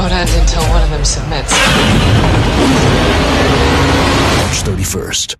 won't end until one of them submits. March 31st.